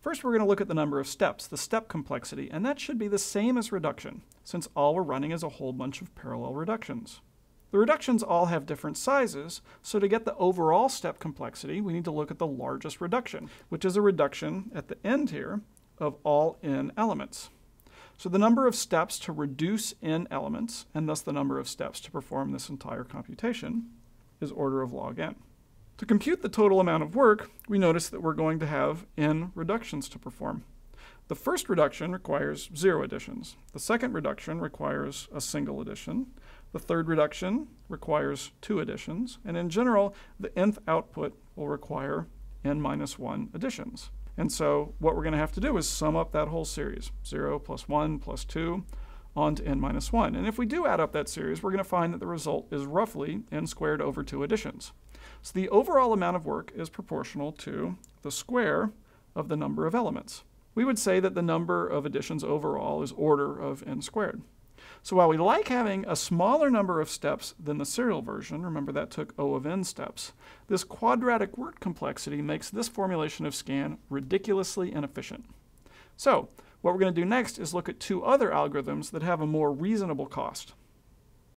First, we're going to look at the number of steps, the step complexity, and that should be the same as reduction, since all we're running is a whole bunch of parallel reductions. The reductions all have different sizes, so to get the overall step complexity, we need to look at the largest reduction, which is a reduction at the end here of all n elements. So the number of steps to reduce n elements, and thus the number of steps to perform this entire computation, is order of log n. To compute the total amount of work, we notice that we're going to have n reductions to perform. The first reduction requires zero additions. The second reduction requires a single addition. The third reduction requires two additions. And in general, the nth output will require n minus 1 additions. And so what we're going to have to do is sum up that whole series, 0 plus 1 plus 2, on to n minus 1. And if we do add up that series, we're going to find that the result is roughly n squared over 2 additions. So the overall amount of work is proportional to the square of the number of elements. We would say that the number of additions overall is order of n squared. So while we like having a smaller number of steps than the serial version, remember that took O of n steps, this quadratic work complexity makes this formulation of scan ridiculously inefficient. So what we're going to do next is look at two other algorithms that have a more reasonable cost.